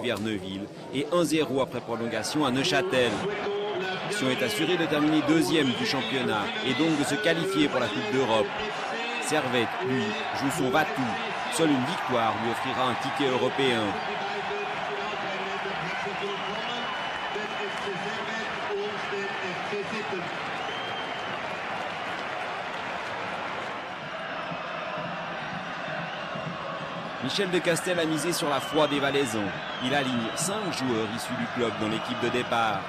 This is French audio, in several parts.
Olivier Neuville et 1-0 après prolongation à Neuchâtel. Sion est assuré de terminer deuxième du championnat et donc de se qualifier pour la Coupe d'Europe. Servette, lui, joue son va-tout. Seule une victoire lui offrira un ticket européen. Michel de Castel a misé sur la foi des Valaisans. Il aligne 5 joueurs issus du club dans l'équipe de départ.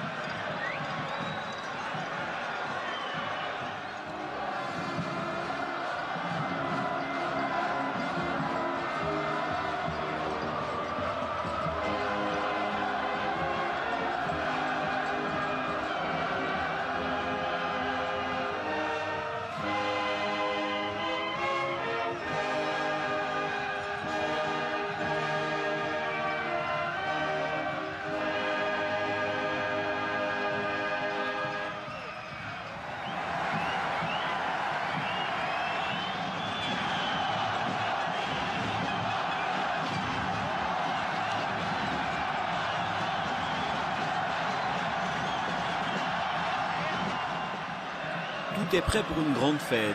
Est prêt pour une grande fête.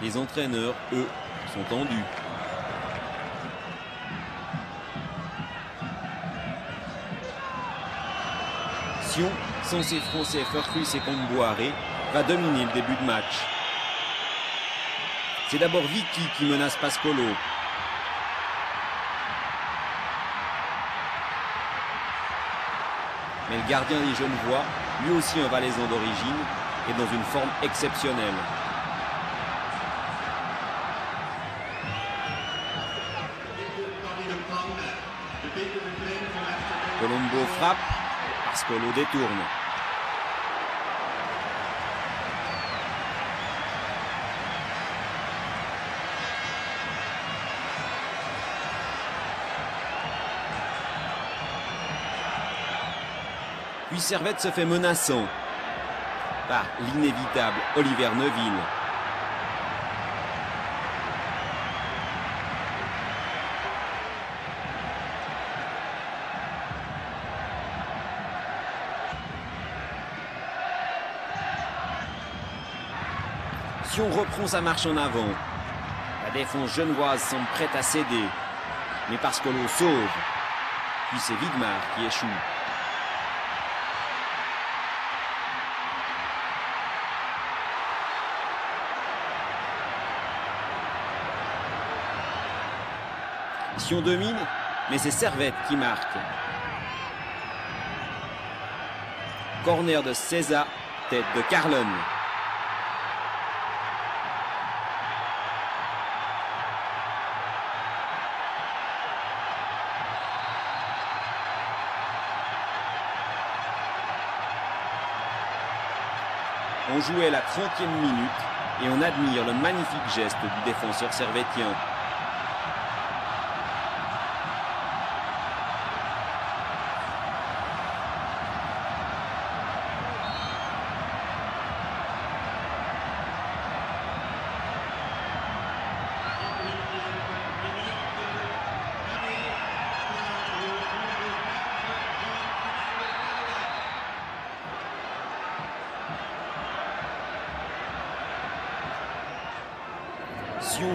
Les entraîneurs, eux, sont tendus. Sion, ses Français Ferrus et Comboiré, va dominer le début de match. C'est d'abord Vicky qui menace Pascolo. Mais le gardien des Genevois, lui aussi un valaisan d'origine, est dans une forme exceptionnelle. Colombo frappe, Pascolo détourne. Puis Servette se fait menaçant par l'inévitable Oliver Neuville. Sion reprend sa marche en avant. La défense genevoise semble prête à céder. Mais parce que l'eau sauve. Puis c'est Widmar qui échoue. Sion domine, mais c'est Servette qui marque. Corner de César, tête de Carlon. On jouait la 30e minute et on admire le magnifique geste du défenseur servétien.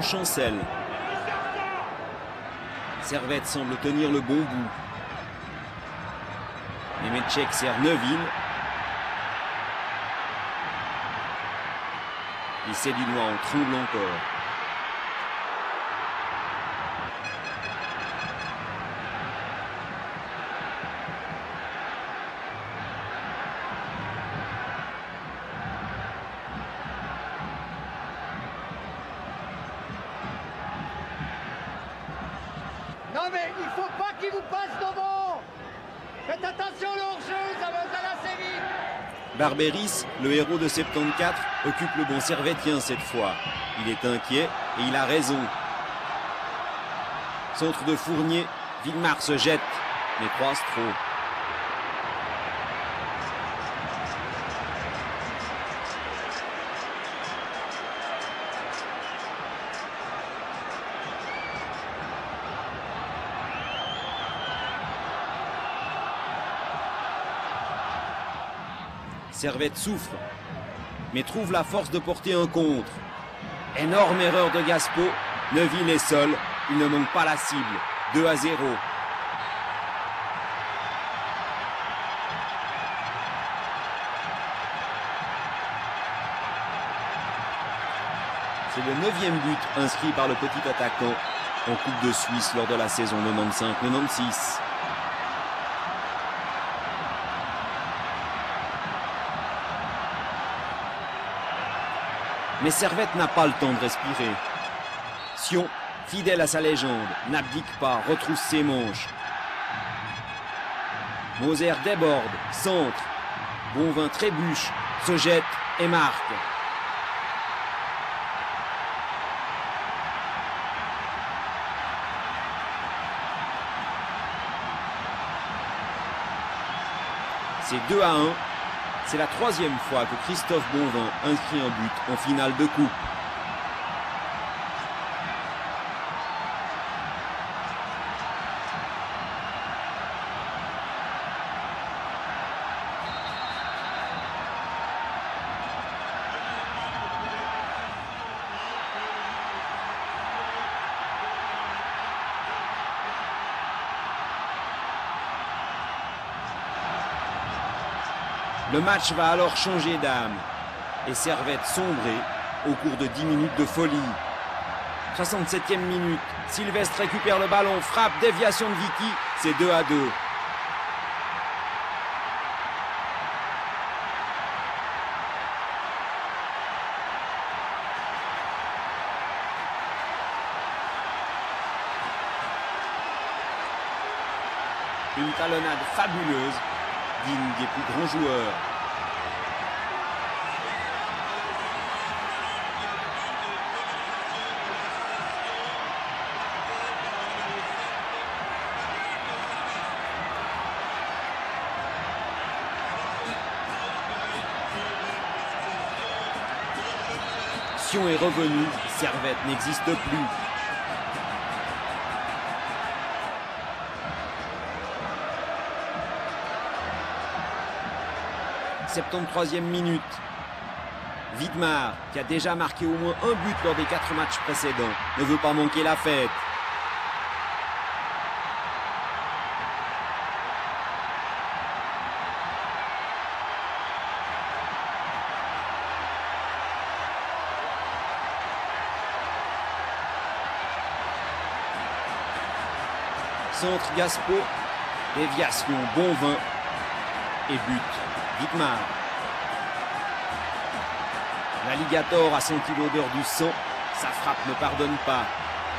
Chancelle. Servette semble tenir le bon bout. Nemetchek sert Neuville. Et Cédinois en trouble encore. Non mais il faut pas qu'il vous passe devant Faites attention le hors-jeu, ça va assez vite Barbéris, le héros de 74, occupe le bon servétien cette fois. Il est inquiet et il a raison. Centre de Fournier, Villemar se jette, mais croise trop. Servette souffre, mais trouve la force de porter un contre. Énorme erreur de Gaspo. Neville est seul. Il ne manque pas la cible. 2 à 0. C'est le neuvième but inscrit par le petit attaquant en Coupe de Suisse lors de la saison 95-96. Mais Servette n'a pas le temps de respirer. Sion, fidèle à sa légende, n'abdique pas, retrousse ses manches. Moser déborde, centre. Bonvin trébuche, se jette et marque. C'est 2 à 1 c'est la troisième fois que Christophe Bonvin inscrit un but en finale de coupe. Le match va alors changer d'âme et Servette sombrer au cours de 10 minutes de folie. 67e minute, Sylvestre récupère le ballon, frappe, déviation de Vicky, c'est 2 à 2. Une talonnade fabuleuse digne des plus grands joueurs. Est revenu, Servette n'existe plus. 73e minute. Widmar, qui a déjà marqué au moins un but lors des quatre matchs précédents, ne veut pas manquer la fête. Centre Gaspo, déviation, bon vin et but. Dietmar. L'alligator a senti l'odeur du sang. Sa frappe ne pardonne pas.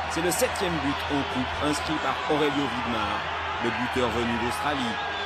C'est le septième but en coupe inscrit par Aurelio Widmar, le buteur venu d'Australie.